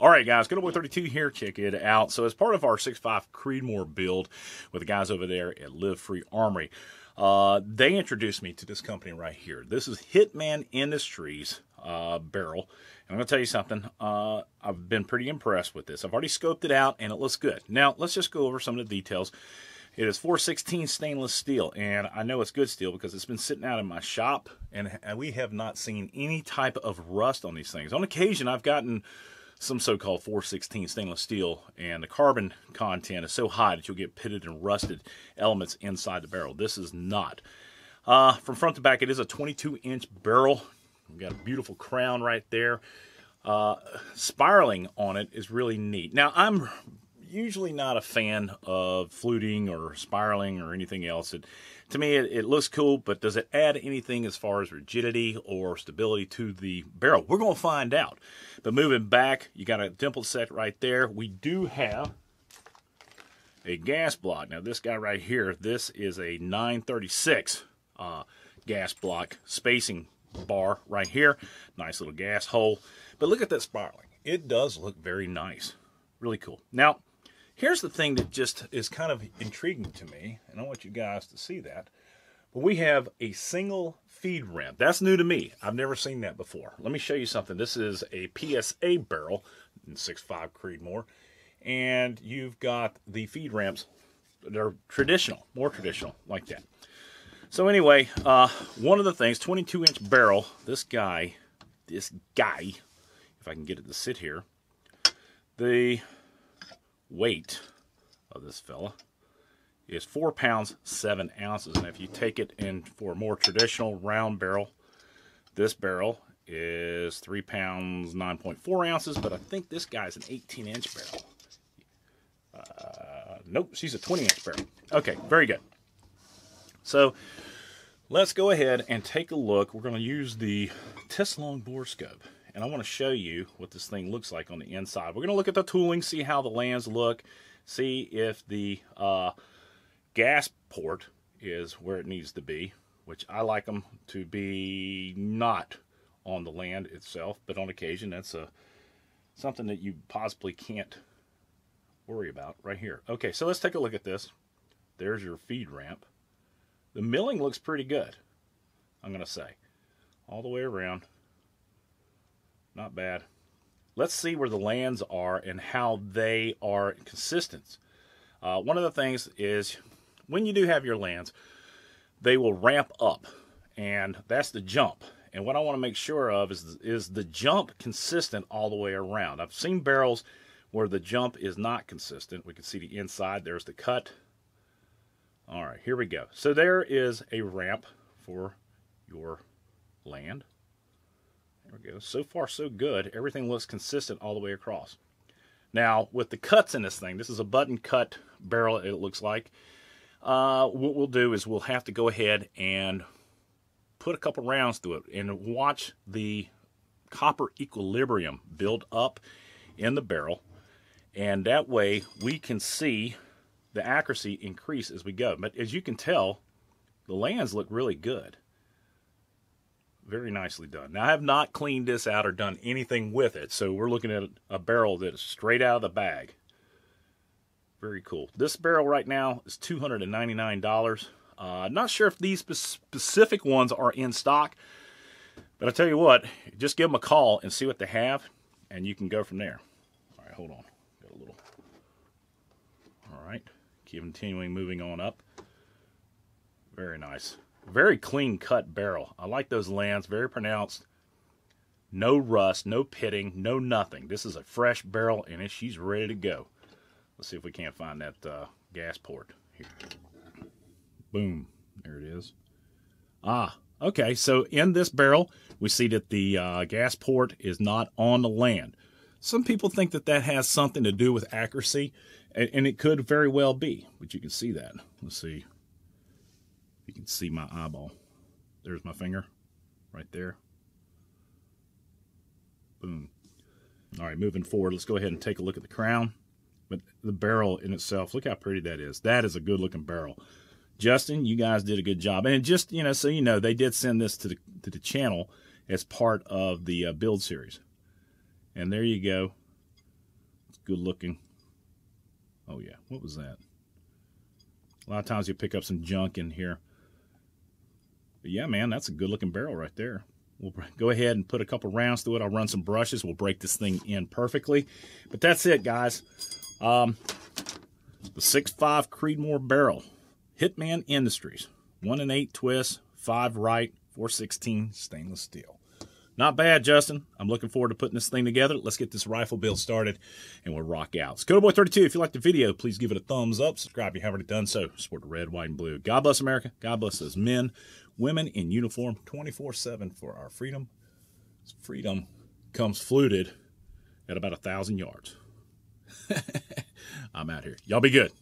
All right, guys, Kota Boy 32 here. Check it out. So, as part of our 6.5 Creedmoor build with the guys over there at Live Free Armory, uh, they introduced me to this company right here. This is Hitman Industries uh, barrel. And I'm going to tell you something. Uh, I've been pretty impressed with this. I've already scoped it out, and it looks good. Now, let's just go over some of the details. It is 416 stainless steel, and I know it's good steel because it's been sitting out in my shop, and, and we have not seen any type of rust on these things. On occasion, I've gotten some so-called 416 stainless steel, and the carbon content is so high that you'll get pitted and rusted elements inside the barrel. This is not. Uh, from front to back, it is a 22-inch barrel. We've got a beautiful crown right there. Uh, spiraling on it is really neat. Now, I'm usually not a fan of fluting or spiraling or anything else. It, to me, it, it, looks cool, but does it add anything as far as rigidity or stability to the barrel? We're going to find out. But moving back, you got a dimple set right there. We do have a gas block. Now, this guy right here, this is a 936 uh, gas block spacing bar right here. Nice little gas hole. But look at that spiraling. It does look very nice. Really cool. Now, Here's the thing that just is kind of intriguing to me, and I want you guys to see that. But we have a single feed ramp. That's new to me. I've never seen that before. Let me show you something. This is a PSA barrel in 6.5 Creedmoor, and you've got the feed ramps that are traditional, more traditional, like that. So anyway, uh, one of the things, 22-inch barrel, this guy, this guy, if I can get it to sit here, the weight of this fella is four pounds seven ounces. And if you take it in for a more traditional round barrel this barrel is three pounds 9.4 ounces but i think this guy's an 18 inch barrel. Uh, nope she's a 20 inch barrel. Okay very good. So let's go ahead and take a look. We're going to use the Teslong bore scope and I want to show you what this thing looks like on the inside. We're going to look at the tooling, see how the lands look, see if the uh, gas port is where it needs to be, which I like them to be not on the land itself, but on occasion that's a something that you possibly can't worry about right here. Okay, so let's take a look at this. There's your feed ramp. The milling looks pretty good, I'm going to say, all the way around. Not bad. Let's see where the lands are and how they are consistent. Uh, one of the things is when you do have your lands, they will ramp up, and that's the jump. And what I want to make sure of is is the jump consistent all the way around. I've seen barrels where the jump is not consistent. We can see the inside. There's the cut. All right, here we go. So there is a ramp for your land. There we go. So far, so good. Everything looks consistent all the way across. Now, with the cuts in this thing, this is a button cut barrel, it looks like. Uh, what we'll do is we'll have to go ahead and put a couple rounds through it and watch the copper equilibrium build up in the barrel. And that way we can see the accuracy increase as we go. But as you can tell, the lands look really good. Very nicely done. Now, I have not cleaned this out or done anything with it, so we're looking at a barrel that is straight out of the bag. Very cool. This barrel right now is $299. Uh, not sure if these specific ones are in stock, but I tell you what, just give them a call and see what they have, and you can go from there. All right, hold on. Got a little. All right, continuing moving on up. Very nice. Very clean cut barrel. I like those lands, very pronounced. No rust, no pitting, no nothing. This is a fresh barrel and she's ready to go. Let's see if we can't find that uh, gas port here. Boom. There it is. Ah, okay. So in this barrel, we see that the uh, gas port is not on the land. Some people think that that has something to do with accuracy, and, and it could very well be, but you can see that. Let's see. You can see my eyeball. There's my finger right there. Boom. All right, moving forward, let's go ahead and take a look at the crown. But the barrel in itself, look how pretty that is. That is a good looking barrel. Justin, you guys did a good job. And just, you know, so you know, they did send this to the, to the channel as part of the uh, build series. And there you go. good looking. Oh yeah, what was that? A lot of times you pick up some junk in here. But yeah, man, that's a good looking barrel right there. We'll go ahead and put a couple rounds through it. I'll run some brushes. We'll break this thing in perfectly. But that's it, guys. Um, the 6.5 Creedmoor barrel. Hitman Industries. 1 and 8 twist, 5 right, 416 stainless steel. Not bad, Justin. I'm looking forward to putting this thing together. Let's get this rifle build started and we'll rock out. Kota Boy 32, if you like the video, please give it a thumbs up. Subscribe if you haven't already done so. Support the red, white, and blue. God bless America. God bless those men, women in uniform 24 7 for our freedom. Freedom comes fluted at about a thousand yards. I'm out here. Y'all be good.